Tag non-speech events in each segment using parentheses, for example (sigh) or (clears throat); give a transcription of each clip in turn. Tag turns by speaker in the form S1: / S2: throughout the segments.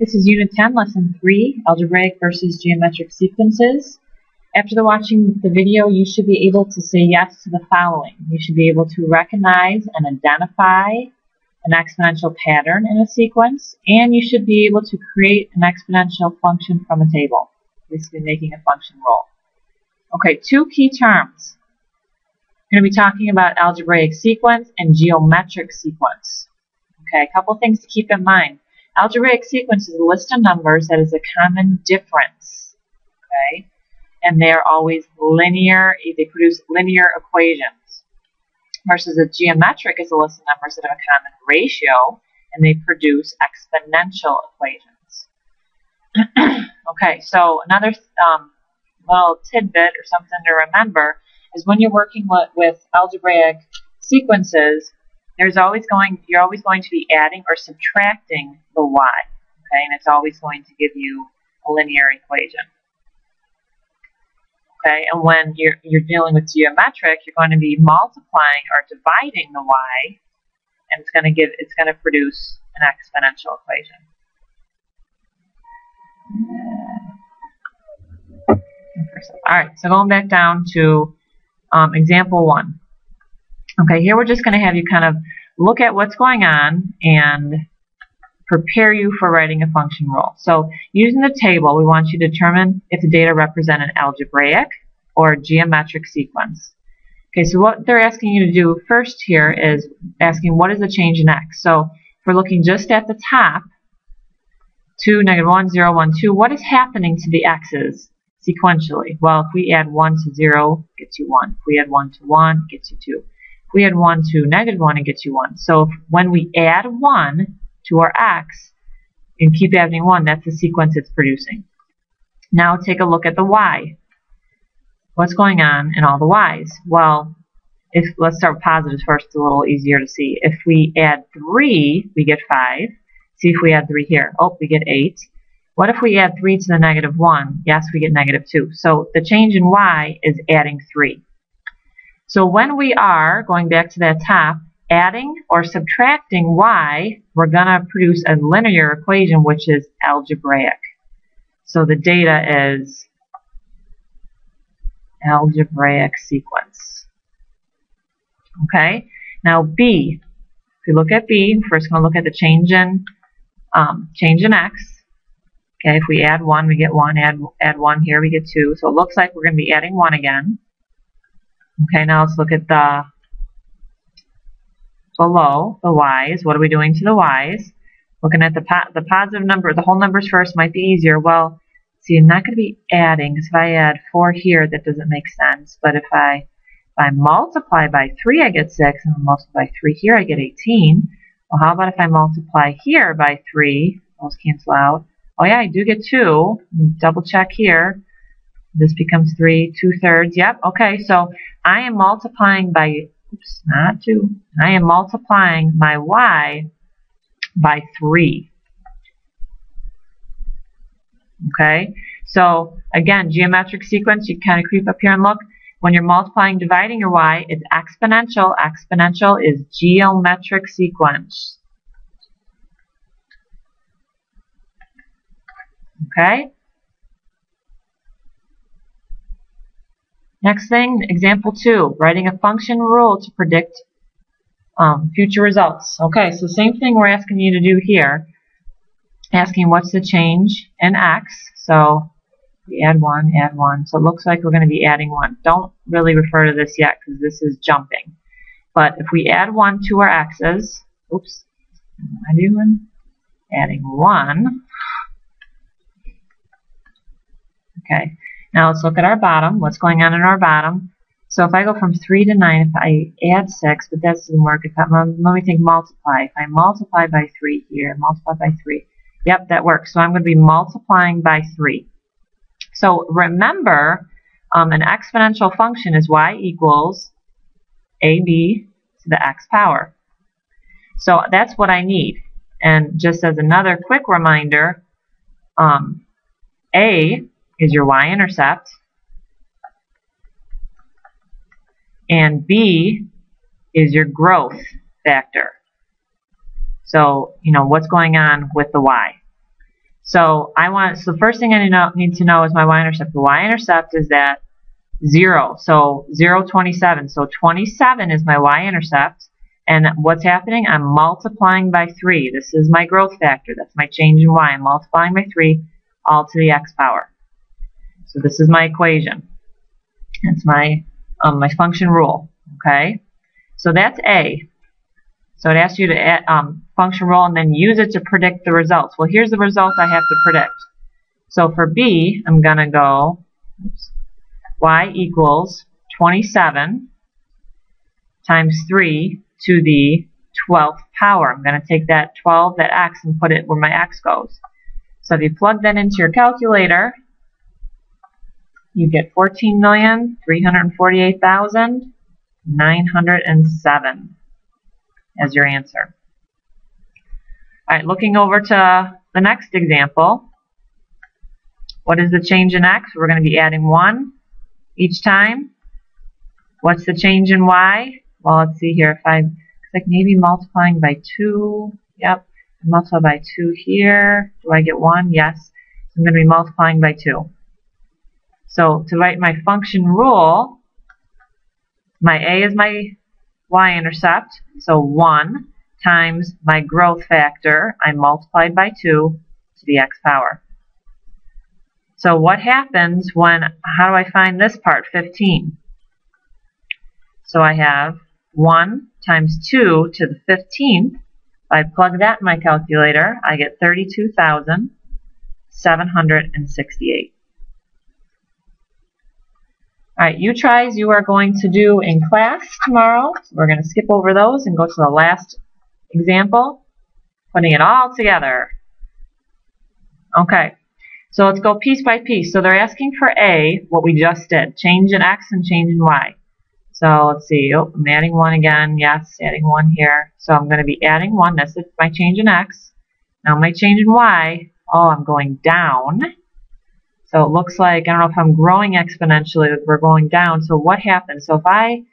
S1: This is Unit 10, Lesson 3, Algebraic versus Geometric Sequences. After the watching the video, you should be able to say yes to the following. You should be able to recognize and identify an exponential pattern in a sequence, and you should be able to create an exponential function from a table, basically making a function rule. Okay, two key terms. We're going to be talking about algebraic sequence and geometric sequence. Okay, a couple things to keep in mind. Algebraic sequence is a list of numbers that is a common difference. Okay, and they are always linear, they produce linear equations. Versus a geometric is a list of numbers that have a common ratio and they produce exponential equations. (clears throat) okay, so another um, little tidbit or something to remember is when you're working with, with algebraic sequences, there's always going you're always going to be adding or subtracting the y. Okay, and it's always going to give you a linear equation. Okay, and when you're you're dealing with geometric, you're going to be multiplying or dividing the y, and it's going to give it's going to produce an exponential equation. All right, so going back down to um, example one. Okay, here we're just going to have you kind of look at what's going on and prepare you for writing a function rule. So using the table, we want you to determine if the data represent an algebraic or geometric sequence. Okay, so what they're asking you to do first here is asking what is the change in x. So if we're looking just at the top, 2, negative 1, 0, 1, 2, what is happening to the x's sequentially? Well, if we add 1 to 0, it gets you 1. If we add 1 to 1, it gets you 2 we add 1 to negative 1, it gets you 1. So when we add 1 to our x and keep adding 1, that's the sequence it's producing. Now take a look at the y. What's going on in all the y's? Well, if let's start with positives first, it's a little easier to see. If we add 3, we get 5. See if we add 3 here. Oh, we get 8. What if we add 3 to the negative 1? Yes, we get negative 2. So the change in y is adding 3. So when we are, going back to that top, adding or subtracting y, we're going to produce a linear equation which is algebraic. So the data is algebraic sequence. Okay, now B. If we look at B, first going to look at the change in um, change in x. Okay, if we add 1, we get 1. Add, add 1 here, we get 2. So it looks like we're going to be adding 1 again. Okay, now let's look at the below, the y's. What are we doing to the y's? Looking at the, the positive number, the whole numbers first might be easier. Well, see, I'm not going to be adding, because if I add 4 here, that doesn't make sense. But if I, if I multiply by 3, I get 6, and multiply by 3 here, I get 18. Well, how about if I multiply here by 3? Those cancel out. Oh yeah, I do get 2. Double check here. This becomes 3, 2 thirds. Yep, okay, so I am multiplying by, oops, not 2. I am multiplying my y by 3. Okay, so again, geometric sequence, you kind of creep up here and look. When you're multiplying, dividing your y, it's exponential. Exponential is geometric sequence. Okay? Next thing, example two, writing a function rule to predict um, future results. Okay, so same thing we're asking you to do here. Asking what's the change in x. So we add 1, add 1. So it looks like we're going to be adding 1. Don't really refer to this yet because this is jumping. But if we add 1 to our x's, oops, what am I doing? Adding 1. Okay, now let's look at our bottom. What's going on in our bottom? So if I go from 3 to 9, if I add 6, but that doesn't work. If I, let me think multiply. If I multiply by 3 here, multiply by 3. Yep, that works. So I'm going to be multiplying by 3. So remember, um, an exponential function is y equals ab to the x power. So that's what I need. And just as another quick reminder, um, a is your y-intercept. And B is your growth factor. So, you know, what's going on with the y. So I want, so the first thing I need to know is my y-intercept. The y-intercept is that 0, so 0, 27. So 27 is my y-intercept. And what's happening? I'm multiplying by 3. This is my growth factor. That's my change in y. I'm multiplying by 3 all to the x power. So this is my equation. That's my, um, my function rule. Okay? So that's A. So it asks you to add, um, function rule and then use it to predict the results. Well, here's the result I have to predict. So for B, I'm going to go oops, y equals 27 times 3 to the 12th power. I'm going to take that 12, that x, and put it where my x goes. So if you plug that into your calculator, you get 14,348,907 as your answer. All right, looking over to the next example. What is the change in x? We're going to be adding 1 each time. What's the change in y? Well, let's see here. If I, like maybe multiplying by 2. Yep. Multiply by 2 here. Do I get 1? Yes. I'm going to be multiplying by 2. So to write my function rule, my a is my y-intercept, so 1 times my growth factor, I multiplied by 2 to the x power. So what happens when, how do I find this part, 15? So I have 1 times 2 to the 15th. If I plug that in my calculator, I get 32,768. All right, you tries you are going to do in class tomorrow. We're going to skip over those and go to the last example, putting it all together. Okay, so let's go piece by piece. So they're asking for A, what we just did, change in X and change in Y. So let's see, oh, I'm adding 1 again, yes, adding 1 here. So I'm going to be adding 1, that's my change in X. Now my change in Y, oh, I'm going down. So it looks like, I don't know if I'm growing exponentially, we're going down. So what happens? So if I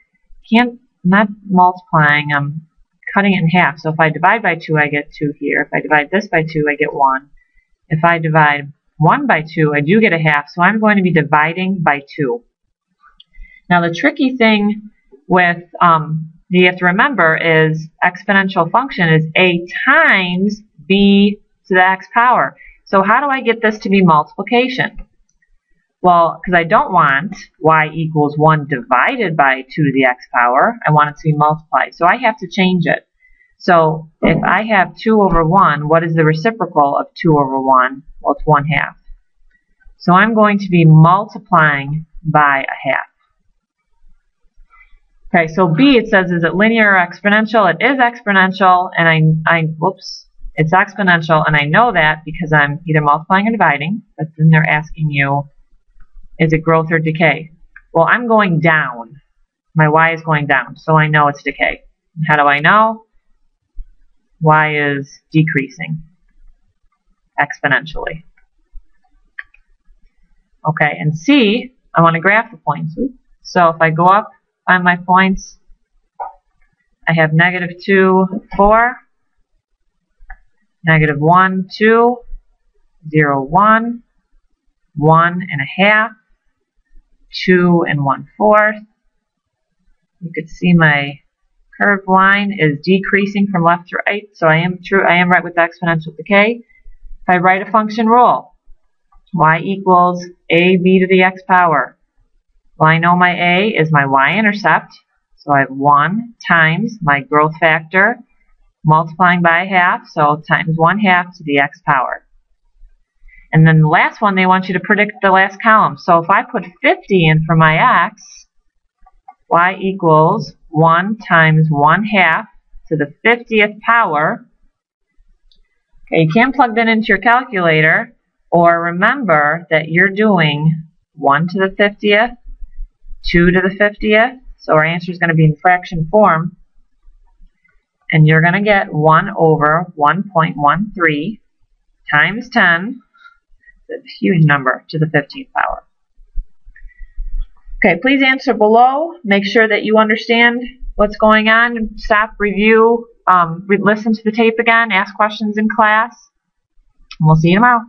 S1: can't, not multiplying, I'm cutting it in half. So if I divide by 2, I get 2 here. If I divide this by 2, I get 1. If I divide 1 by 2, I do get a half. So I'm going to be dividing by 2. Now the tricky thing with, um, you have to remember is exponential function is a times b to the x power. So how do I get this to be multiplication? Well, because I don't want y equals 1 divided by 2 to the x power. I want it to be multiplied. So I have to change it. So if I have 2 over 1, what is the reciprocal of 2 over 1? Well, it's 1 half. So I'm going to be multiplying by a half. Okay, so B, it says, is it linear or exponential? It is exponential, and I, I, whoops, it's exponential, and I know that because I'm either multiplying or dividing, but then they're asking you is it growth or decay? Well, I'm going down. My y is going down, so I know it's decay. How do I know? y is decreasing exponentially. Okay, and C, I want to graph the points. So if I go up, find my points, I have negative 2, 4, negative 1, 2, 0, 1, 1 and a half, 2 and 1 fourth. You could see my curved line is decreasing from left to right, so I am true. I am right with the exponential decay. If I write a function rule, y equals ab to the x power. Well, I know my a is my y-intercept, so I have 1 times my growth factor multiplying by half, so times 1 half to the x power. And then the last one, they want you to predict the last column. So if I put 50 in for my x, y equals 1 times 1 half to the 50th power. Okay, you can plug that into your calculator, or remember that you're doing 1 to the 50th, 2 to the 50th, so our answer is going to be in fraction form, and you're going to get 1 over 1.13 times 10 a huge number to the 15th power. Okay, please answer below. Make sure that you understand what's going on. Stop, review, um, listen to the tape again, ask questions in class. And we'll see you tomorrow.